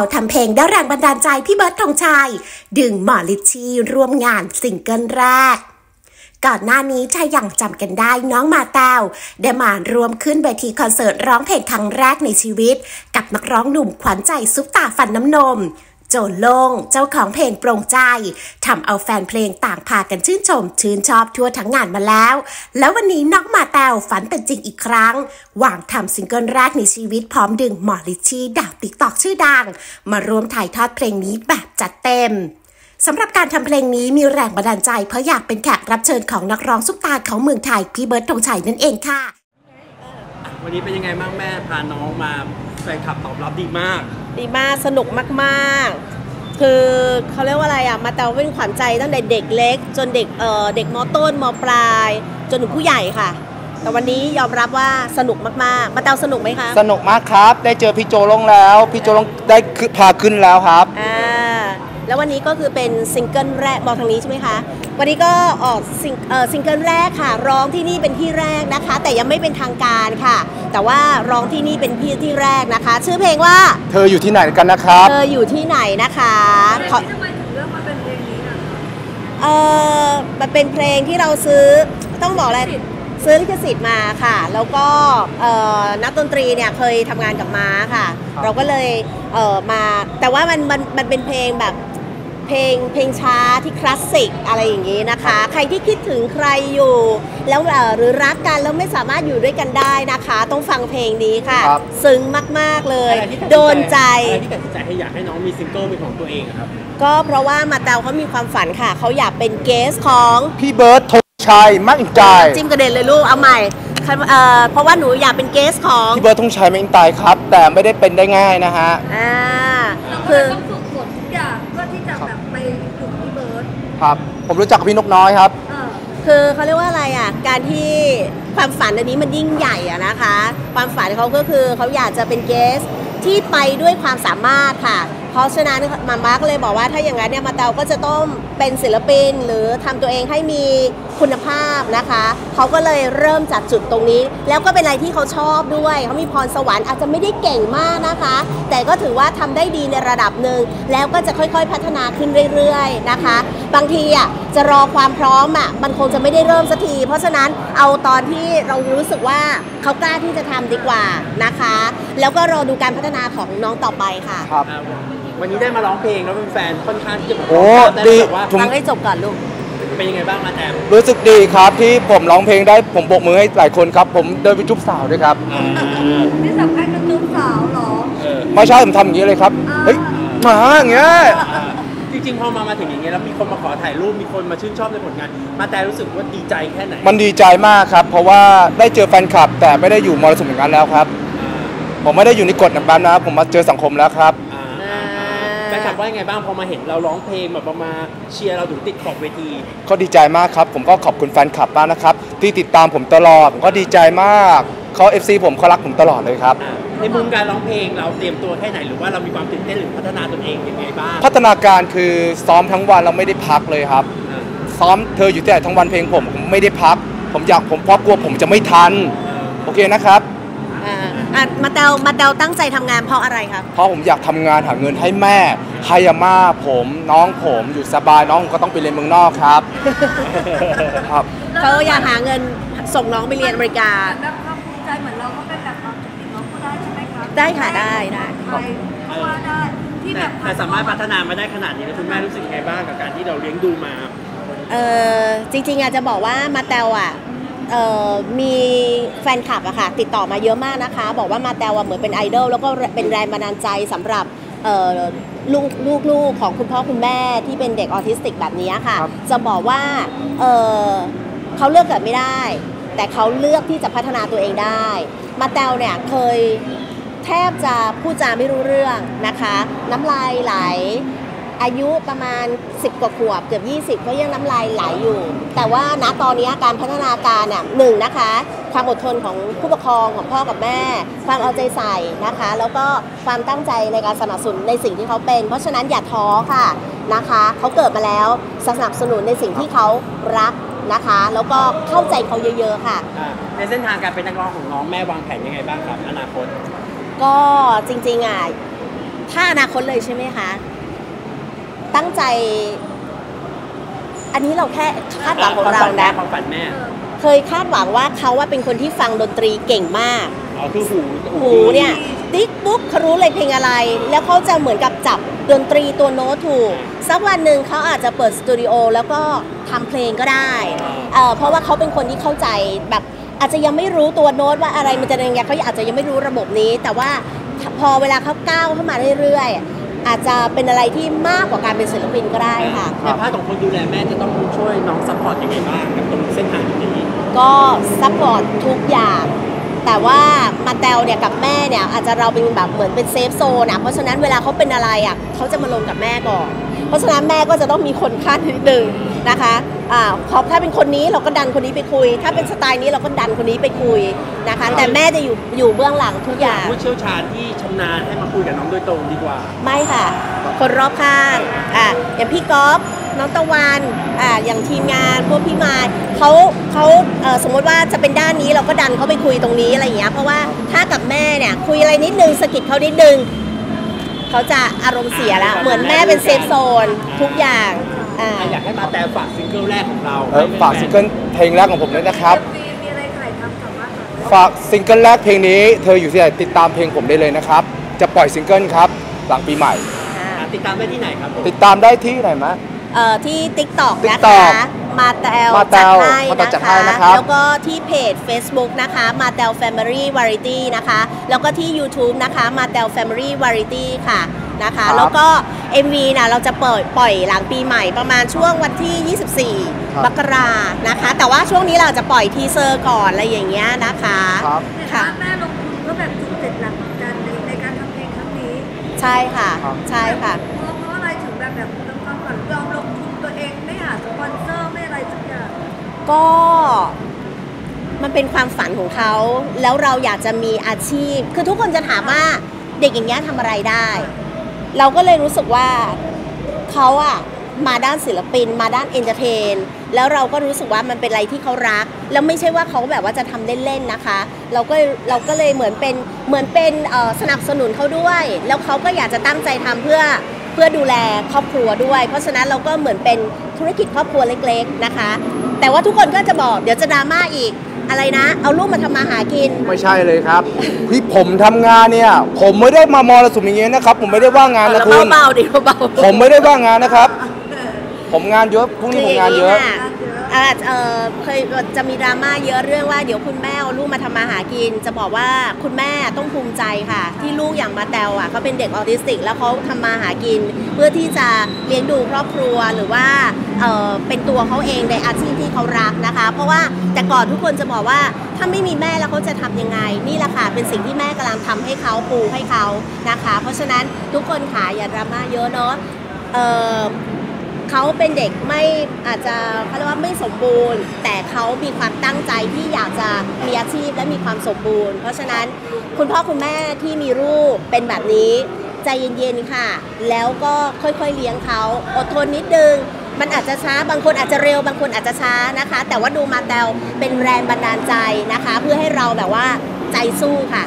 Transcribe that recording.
มาแตลทำเพลงได้แรงบันดาลใจพี่เบิร์ดธงไชย ดึงมอริชชี่ร่วมงานซิงเกิลแรก ก่อนหน้านี้ถ้ายังจำกันได้น้องมาแตลได้มาร่วมขึ้นเวทีคอนเสิร์ตร้องเพลงครั้งแรกในชีวิต กับนักร้องหนุ่มขวัญใจซุปตาร์ฟันน้ำนม โจโล่งเจ้าของเพลงโปร่งใจทำเอาแฟนเพลงต่างพากันชื่นชม ชื่นชอบทั่วทั้งงานมาแล้ว แล้ววันนี้น้องมาแตลฝันเป็นจริงอีกครั้ง หวังทำซิงเกิลแรกในชีวิตพร้อมดึงมอริชชี่ดาว TikTok ชื่อดัง มาร่วมถ่ายทอดเพลงนี้แบบจัดเต็มสำหรับการทำเพลงนี้มีแรงบันดาลใจเพราะอยากเป็นแขกรับเชิญของนักร้องซุปตาร์ของเมืองไทยพี่เบิร์ดธงไชยนั่นเองค่ะ วันนี้เป็นยังไงบ้างแม่พาน้องมาแฟนคลับตอบรับดีมาก ดีมากสนุกมากๆ คือเขาเรียกว่าอะไรอะมาแตลเป็นขวัญใจตั้งแต่เด็กเล็ก จนเด็กเออเด็กมต้นมปลาย จนถึงผู้ใหญ่ค่ะ แต่วันนี้ยอมรับว่าสนุกมากๆ มาแตลสนุกไหมคะ สนุกมากครับ ได้เจอพี่โจลงแล้ว พี่โจลงได้ขึ้นพาขึ้นแล้วครับ อ่า แล้ววันนี้ก็คือเป็นซิงเกิลแรกบอกทางนี้ใช่ไหมคะ วันนี้ก็ออกซิงเอ่อซิงเกิลแรกค่ะ ร้องที่นี่เป็นที่แรกนะคะ แต่ยังไม่เป็นทางการค่ะ แต่ว่าร้องที่นี่เป็นที่ที่แรกนะคะ ชื่อเพลงว่าเธออยู่ที่ไหนกันนะครับ เธออยู่ที่ไหนนะคะขอทำไมถึงเลือกมาเป็นเพลงนี้นะเออมันเป็นเพลงที่เราซื้อต้องบอกอะไรซื้อลิขสิทธิ์มาค่ะ แล้วก็เอ่อนักดนตรีเนี่ยเคยทำงานกับม้าค่ะครับเราก็เลยเอ่อมาแต่ว่ามันมันมันเป็นเพลงแบบ เพลงเพลงช้าที่คลาสสิกอะไรอย่างนี้นะคะ ใครที่คิดถึงใครอยู่ แล้วเอ่อหรือรักกันแล้วไม่สามารถอยู่ด้วยกันได้นะคะ ต้องฟังเพลงนี้ค่ะ ครับ ซึ้งมากๆเลยอะไรที่ตัสิโดนใจ อะไรที่ตัดสินใจให้อยากให้น้องมีซิงเกิลเป็นของตัวเองอะครับ ก็เพราะว่ามาเตาเขามีความฝันค่ะ เขาอยากเป็นเกสของพี่เบิร์ดธงชัยมั่นใจจิ้มกระเด็นเลยลูกเอาใหม่คันเอ่อเพราะว่าหนูอยากเป็นเกสของพี่เบิร์ดธงชัยมั่นใจครับ แต่ไม่ได้เป็นได้ง่ายนะฮะ อ่าเราก็คืเลอ ครับ ผมรู้จักกับพี่นกน้อยครับเออคือเขาเรียกว่าอะไรอะ การที่ความฝันอันนี้มันยิ่งใหญ่อะนะคะ ความฝันเขาก็คือเขาอยากจะเป็นเกสที่ไปด้วยความสามารถค่ะ เพราะฉะนั้นมาม่าก็เลยบอกว่าถ้าอย่างนั้นเนี่ยมาเตาก็จะต้องเป็นศิลปิน หรือทำตัวเองให้มีคุณภาพนะคะเขาก็เลยเริ่มจากจุดตรงนี้ แล้วก็เป็นอะไรที่เขาชอบด้วยเขามีพรสวรรค์อาจจะไม่ได้เก่งมากนะคะ แต่ก็ถือว่าทำได้ดีในระดับหนึ่งแล้วก็จะค่อยๆพัฒนาขึ้นเรื่อยๆนะคะ บางทีอะจะรอความพร้อมอะมันคงจะไม่ได้เริ่มสักที เพราะฉะนั้นเอาตอนที่เรารู้สึกว่าเขากล้าที่จะทำดีกว่านะคะ แล้วก็รอดูการพัฒนาของน้องต่อไปค่ะ ครับอ่าวันนี้ได้มาร้องเพลงแล้วเป็นแฟนค่อนข้างที่จะแบบโอ้ได้ดีแบบว่าผม ฟังให้จบก่อนลูก เป็นยังไงบ้างมาแตมรู้สึกดีครับที่ผมร้องเพลงได้ผมโบกมือให้หลายคนครับ ผมเดินไปจุ๊บสาวด้วยครับอ่านี่สำคัญกับจุ๊บสาวเหรอ เออ ไม่ใช่ผมทำอย่างนี้เลยครับเฮ้ยหมาอย่างเงี้ยอ่า จริงๆพอมามาถึงอย่างเงี้ยแล้วมีคนมาขอถ่ายรูปมีคนมาชื่นชอบในผลงาน มาแต่รู้สึกว่าดีใจแค่ไหนมันดีใจมากครับ เพราะว่าได้เจอแฟนคลับ แต่ไม่ได้อยู่มรสุมอย่างนั้นแล้วครับอ่าผมไม่ได้อยู่ในกฎแบบนั้นนะครับผมมาเจอสังคมแล้วครับ อ่าอ่าอ่าแฟนคลับว่ายังไงบ้างพอมาเห็นเราร้องเพลงแบบมาเชียร์เราถึงติดขอบเวที ก็ดีใจมากครับ ผมก็ขอบคุณแฟนคลับมากนะครับ ที่ติดตามผมตลอดผมก็ดีใจมาก เขา FC ผมเขารักผมตลอดเลยครับอ่าในมุมการร้องเพลงเราเตรียมตัวแค่ไหนหรือว่าเรามีความตื่นเต้นหรือพัฒนาตนเองยังไงบ้างพัฒนาการคือซ้อมทั้งวันเราไม่ได้พักเลยครับอ่าซ้อมเธออยู่ที่ไหนทั้งวันเพลงผมผมไม่ได้พัก ผมอยากผมเพราะกลัวผมจะไม่ทัน โอเคนะครับ อ่าอะมาเตลมาเตลตั้งใจทำงานเพราะอะไรครับ เพราะผมอยากทำงานหาเงินให้แม่ให้อาม่าผมน้องผมอยู่สบายน้องผมก็ต้องไปเรียนเมืองนอกครับ ครับ เขาอยากหาเงินส่งน้องไปเรียนอเมริกาแไหมคะได้ค่ะได้ได้ใครก็ว่าได้ที่แต่แบบแต่สามารถพัฒนามาได้ขนาดนี้แล้วคุณแม่รู้สึกไงบ้างกับการที่เราเลี้ยงดูมา เออจริงๆอาจจะบอกว่ามาเตลอะเออมีแฟนคลับอะค่ะติดต่อมาเยอะมากนะคะ บอกว่ามาเตลอะเหมือนเป็นไอดอลแล้วก็เป็นแรงบันดาลใจสำหรับเอ่อลูกลูกลูกของคุณพ่อคุณแม่ที่เป็นเด็กออทิสติกแบบนี้ค่ะ ครับ จะบอกว่าเออเขาเลือกเกิดไม่ได้ แต่เขาเลือกที่จะพัฒนาตัวเองได้ มาเตลเนี่ยเคย แทบจะพูดจาไม่รู้เรื่องนะคะ น้ำลายไหล อายุประมาณ 10 กว่าขวบเกือบ 20 ก็ยังน้ำลายไหลอยู่ แต่ว่าณตอนนี้การพัฒนาการเนี่ยหนึ่งนะคะ ความอดทนของผู้ปกครองของพ่อกับแม่ ความเอาใจใส่นะคะ แล้วก็ความตั้งใจในการสนับสนุนในสิ่งที่เขาเป็น เพราะฉะนั้นอย่าท้อค่ะนะคะเขาเกิดมาแล้วสนับสนุนในสิ่งที่เขารักนะคะ แล้วก็เข้าใจเขาเยอะ ๆ ค่ะ ในเส้นทางการเป็นนักร้องของน้องแม่วางแผนยังไงบ้างครับอนาคต ก็จริงๆอะถ้าอนาคตเลยใช่ไหมคะ ตั้งใจ อันนี้เราแค่คาดหวังของเรานะความฝันแม่ เคยคาดหวังว่าเขาว่าเป็นคนที่ฟังดนตรีเก่งมากอ๋อคือหูหูเนี่ยติ๊กปุ๊บเขารู้เลยเพลงอะไร แล้วเขาจะเหมือนกับจับดนตรีตัวโน้ตถูก สักวันหนึ่งเขาอาจจะเปิดสตูดิโอแล้วก็ทำเพลงก็ได้เอ่อเพราะว่าเขาเป็นคนที่เข้าใจแบบ อาจจะยังไม่รู้ตัวโน้ตว่าอะไรมันจะยังไงเขาอาจจะยังไม่รู้ระบบนี้ แต่ว่าพอเวลาเขาก้าวเข้ามาเรื่อยๆอาจจะเป็นอะไรที่มากกว่าการเป็นศิลปินก็ได้ค่ะใน part ของคนดูแลแม่จะต้องช่วยน้อง support ยังไงบ้างกับตรงเส้นทางนี้ก็ support ทุกอย่างแต่ว่ามาแตวเนี่ยกับแม่เนี่ยอาจจะเราเป็นแบบเหมือนเป็นเซฟโซนนะเพราะฉะนั้นเวลาเขาเป็นอะไรอะเขาจะมาลงกับแม่ก่อน เพราะฉะนั้นแม่ก็จะต้องมีคนขั้นนิดนึงนะคะอ่าพอถ้าเป็นคนนี้เราก็ดันคนนี้ไปคุย ถ้าเป็นสไตล์นี้เราก็ดันคนนี้ไปคุยนะคะ แต่แม่จะอยู่อยู่เบื้องหลังทุกอย่างผู้เชี่ยวชาญที่ชำนาญให้มาคุยกับน้องโดยตรงดีกว่า ไม่ค่ะ คนรอบข้างอะอย่างพี่ก๊อฟน้องตะวันอะอย่างทีมงานพวกพี่มายเขาเขาเอ่อสมมติว่าจะเป็นด้านนี้เราก็ดันเขาไปคุยตรงนี้อะไรอย่างเงี้ยเพราะว่าถ้ากับแม่เนี่ยคุยอะไรนิดนึงสะกิดเขานิดนึง เขาจะอารมณ์เสียแล้วเหมือนแม่เป็น safe zone ทุกอย่างอ่า อยากให้มาแตลฝากซิงเกิลแรกของเราเออฝากซิงเกิลเพลงแรกของผมด้วยนะครับ มีมีอะไรถ่ายทำสามารถถ่ายฝากซิงเกิลแรกเพลงนี้ เธออยู่ที่ไหนติดตามเพลงผมได้เลยนะครับ จะปล่อยซิงเกิลครับ หลังปีใหม่ อ่าติดตามได้ที่ไหนครับผมติดตามได้ที่ไหนมะ เอ่อที่ TikTok นะคะ TikTok มาแตวมาแตจัดวให้มาแตวนะจัดให้คะนะครับ แล้วก็ที่เพจ Facebook นะคะมาแตว Family Variety นะคะ แล้วก็ที่ YouTube นะคะมาแตว Family Variety ค่ะนะคะแล้วก็ MV นะเราจะเปิดปล่อยหลังปีใหม่ประมาณช่วงวันที่ 24มกรานะคะ แต่ว่าช่วงนี้เราจะปล่อยทีเซอร์ก่อนอะไรอย่างเงี้ยนะคะครับเห็นค่ะว่าแม่ลงทุนก็แบบจุดเจ็ดหลักเหมือนกันในในการทำเพลงครั้งนี้ ใช่ค่ะครับใช่ค่ะ ก็มันเป็นความฝันของเขา แล้วเราอยากจะมีอาชีพ คือทุกคนจะถามว่าเด็กอย่างเงี้ยทำอะไรได้ เราก็เลยรู้สึกว่าเขาอะมาด้านศิลปิน มาด้าน entertain แล้วเราก็รู้สึกว่ามันเป็นอะไรที่เขารัก แล้วไม่ใช่ว่าเขาแบบว่าจะทำเล่นๆนะคะ เราก็เราก็เลยเหมือนเป็นเหมือนเป็นสนับสนุนเขาด้วย แล้วเขาก็อยากจะตั้งใจทำเพื่อเพื่อดูแลครอบครัวด้วย เพราะฉะนั้นเราก็เหมือนเป็น ธุรกิจครอบครัวเล็กๆนะคะ แต่ว่าทุกคนก็จะบอกเดี๋ยวจะดราม่าอีกอะไรนะ เอาลูกมาทำมาหากิน ไม่ใช่เลยครับที่ผมทำงานเนี่ย ผมไม่ได้มามรสุมอย่างเงี้ยนะครับ ผมไม่ได้ว่างงานนะคุณเบาๆดิเบาๆผมไม่ได้ว่างงานนะครับ ผมงานเยอะพรุ่งนี้ผมงานเยอะ อาจเออเคยจะมีดราม่าเยอะเรื่องว่าเดี๋ยวคุณแม่เอาลูกมาทำมาหากิน จะบอกว่าคุณแม่ต้องภูมิใจค่ะ ที่ลูกอย่างมาแตวอะเขาเป็นเด็กออทิสติก แล้วเขาทำมาหากิน เพื่อที่จะเลี้ยงดูครอบครัวหรือว่าเเป็นตัวเขาเองในอาชีพที่เขารักนะคะ เพราะว่าแต่ก่อนทุกคนจะบอกว่าถ้าไม่มีแม่แล้วเขาจะทำยังไง นี่แหละค่ะเป็นสิ่งที่แม่กำลังทำให้เขาปูให้เขานะคะ เพราะฉะนั้นทุกคนขาอย่าดราม่าเยอะเนาะ เขาเป็นเด็กไม่อาจจะเขาเรียกว่าไม่สมบูรณ์ แต่เขามีความตั้งใจที่อยากจะมีอาชีพและมีความสมบูรณ์ เพราะฉะนั้นคุณพ่อคุณแม่ที่มีลูกเป็นแบบนี้ใจเย็นๆค่ะ แล้วก็ค่อยๆเลี้ยงเขาอดทนนิดนึงมันอาจจะช้าบางคนอาจจะเร็วบางคนอาจจะช้านะคะ แต่ว่าดูมาแตวเป็นแรงบันดาลใจนะคะ เพื่อให้เราแบบว่าใจสู้ค่ะ